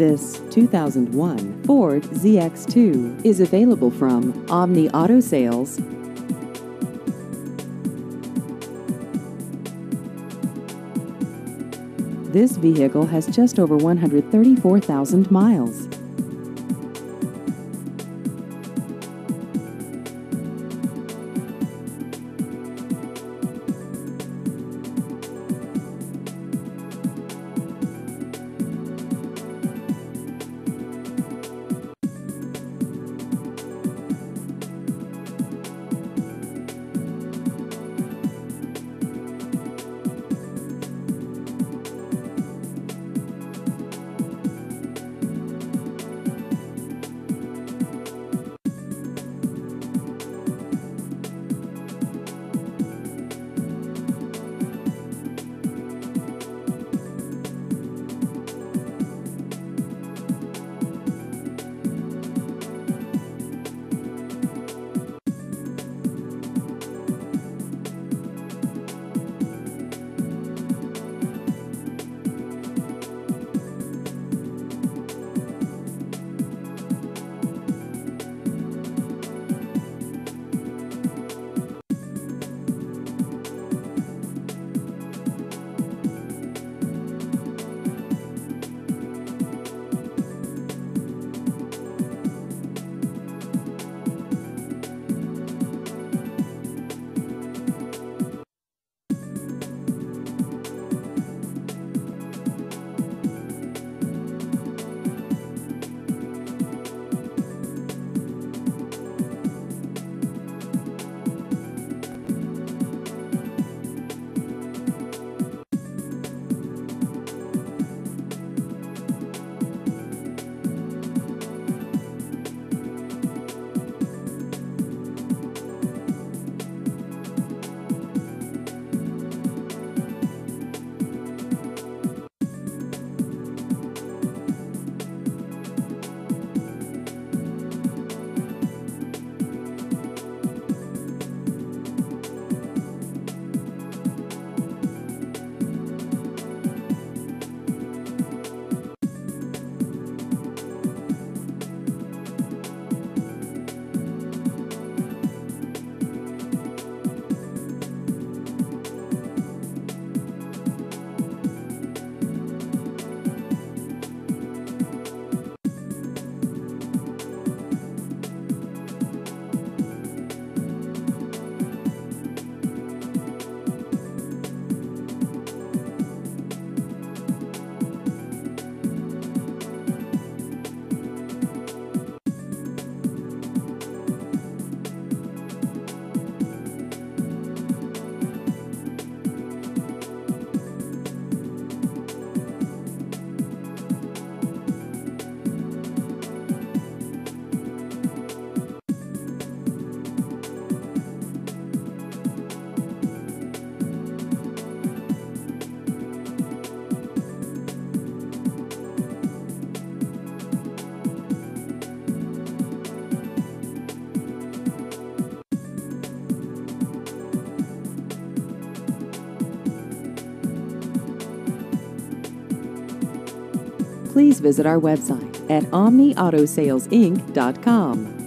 This 2001 Ford ZX2 is available from Omni Auto Sales. This vehicle has just over 134,000 miles. Please visit our website at omniautosalesinc.com.